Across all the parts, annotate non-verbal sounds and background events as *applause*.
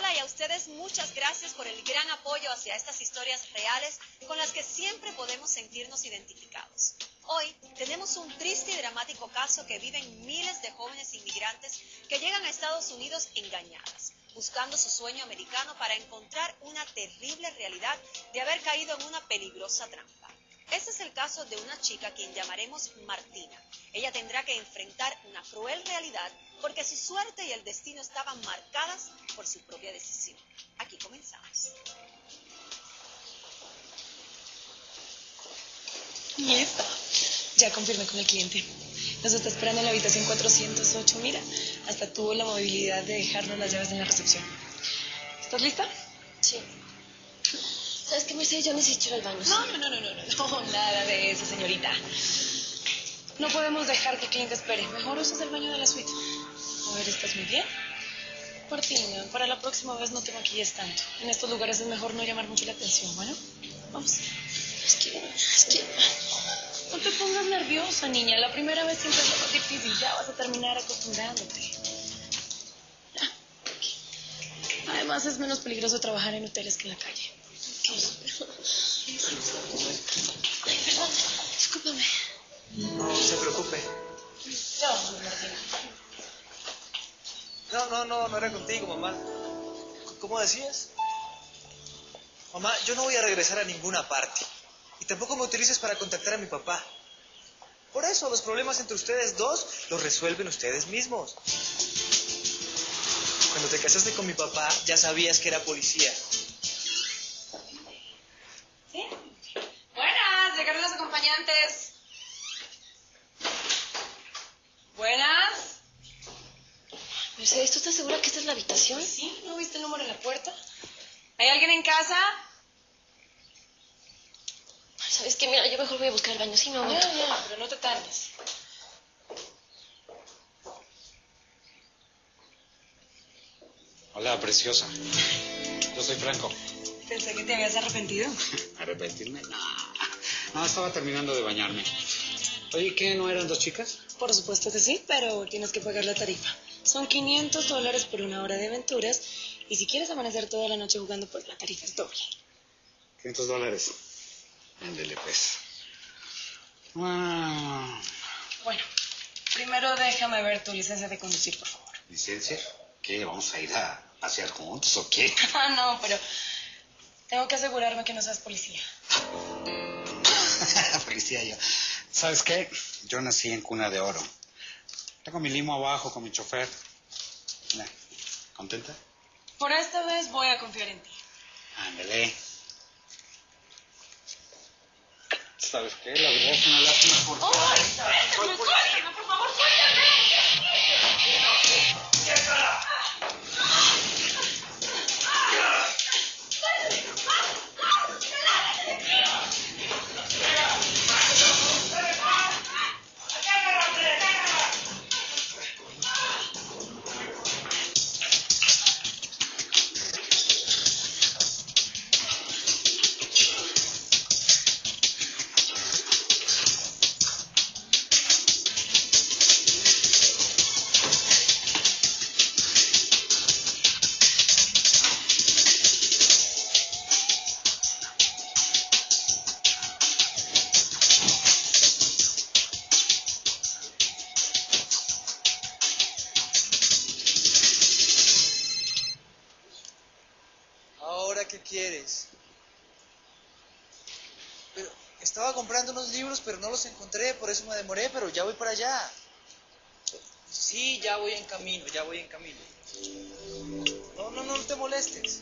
Hola y a ustedes muchas gracias por el gran apoyo hacia estas historias reales con las que siempre podemos sentirnos identificados. Hoy tenemos un triste y dramático caso que viven miles de jóvenes inmigrantes que llegan a Estados Unidos engañadas, buscando su sueño americano para encontrar una terrible realidad de haber caído en una peligrosa trampa. Este es el caso de una chica a quien llamaremos Martina. Ella tendrá que enfrentar una cruel realidad porque su suerte y el destino estaban marcadas por su propia decisión. Aquí comenzamos. Listo. Ya confirmé con el cliente. Nos está esperando en la habitación 408. Mira, hasta tuvo la movilidad de dejarnos las llaves en la recepción. ¿Estás lista? Sí. ¿Sabes qué, Mercedes? Yo necesito ir al baño. No, no, no, no, no, no, nada de eso, señorita. No podemos dejar que el cliente espere. Mejor usas el baño de la suite. A ver, ¿estás muy bien? Martina, para la próxima vez no te maquilles tanto. En estos lugares es mejor no llamar mucho la atención, ¿bueno? Vamos. Es que, es que... No te pongas nerviosa, niña. La primera vez siempre es lo más difícil. Ya vas a terminar acostumbrándote. Además, es menos peligroso trabajar en hoteles que en la calle. Discúlpame. No se preocupe. No, no, no, no era contigo, mamá. ¿Cómo decías? Mamá, yo no voy a regresar a ninguna parte. Y tampoco me utilices para contactar a mi papá. Por eso, los problemas entre ustedes dos los resuelven ustedes mismos. Cuando te casaste con mi papá, ya sabías que era policía. Mercedes, ¿tú estás segura que esta es la habitación? ¿Sí? ¿No viste el número en la puerta? ¿Hay alguien en casa? ¿Sabes qué? Mira, yo mejor voy a buscar el baño. Sí, mi amor. Ya, ya, pero no te tardes. Hola, preciosa. Yo soy Franco. Pensé que te habías arrepentido. *laughs* ¿Arrepentirme? No. No, estaba terminando de bañarme. Oye, ¿qué? ¿No eran dos chicas? Por supuesto que sí, pero tienes que pagar la tarifa. Son 500 dólares por una hora de aventuras y si quieres amanecer toda la noche jugando, pues la tarifa es doble. 500 dólares. Ándele, pues. Bueno, primero déjame ver tu licencia de conducir, por favor. ¿Licencia? ¿Qué? ¿Vamos a ir a pasear juntos o qué? *laughs* Ah, no, pero tengo que asegurarme que no seas policía. *laughs* Policía yo. ¿Sabes qué? Yo nací en cuna de oro. Tengo mi limo abajo con mi chofer. Mira, ¿Contenta? Por esta vez voy a confiar en ti. Ándale. ¿Sabes qué? La verdad es una lástima porque... ¡Ay! ¡Suéltame, suéltame, por favor, suéltame! ¿Ahora estaba comprando unos libros, pero no los encontré, por eso me demoré, pero ya voy para allá. Sí, ya voy en camino, ya voy en camino. No, no, no, te molestes.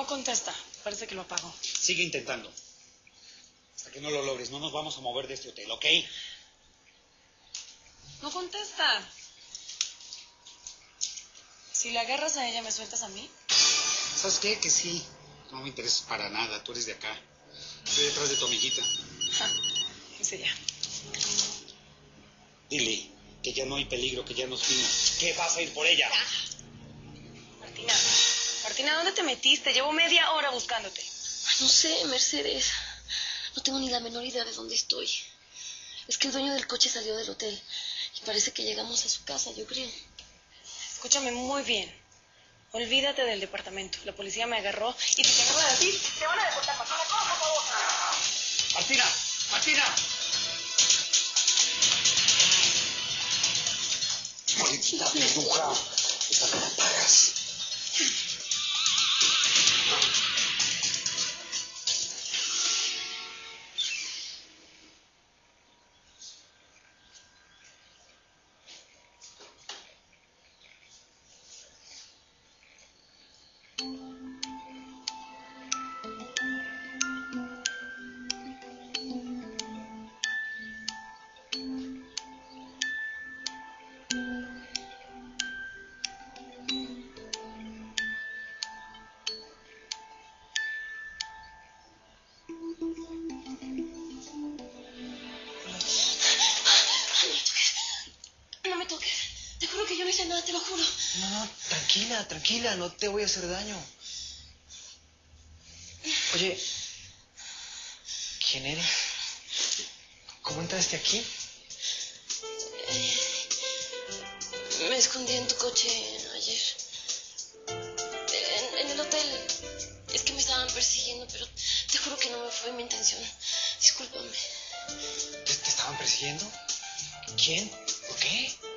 No contesta. Parece que lo apagó. Sigue intentando. Hasta que no lo logres, no nos vamos a mover de este hotel, ¿ok? No contesta. Si la agarras a ella, ¿me sueltas a mí? ¿Sabes qué? Que sí. No me interesas para nada, tú eres de acá. Estoy detrás de tu amiguita. Dice ya. Dile que ya no hay peligro, que ya nos fuimos. ¿Qué vas a ir por ella? Martina, ¿dónde te metiste? Llevo media hora buscándote. No sé, Mercedes. No tengo ni la menor idea de dónde estoy. Es que el dueño del coche salió del hotel y parece que llegamos a su casa, yo creo. Escúchame muy bien. Olvídate del departamento. La policía me agarró y te agarran a ti, te van a deportar. Martina, por favor. ¡Martina! ¡Martina! ¡Maldita bruja! ¡Esa me la pagas! No, no, tranquila, tranquila, no te voy a hacer daño. Oye, ¿quién eres? ¿Cómo entraste aquí? Me escondí en tu coche ayer. En, en el hotel. Es que me estaban persiguiendo, pero te juro que no me fue mi intención. Discúlpame. ¿Te, te estaban persiguiendo? ¿Quién? ¿Por qué?